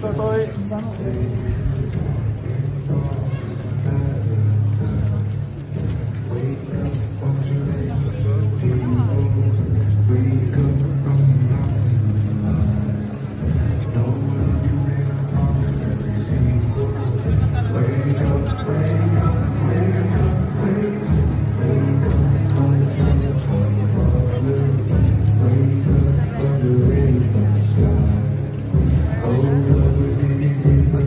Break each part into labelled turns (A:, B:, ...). A: Tôi, tôi,
B: tôi.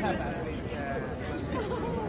C: 太白了！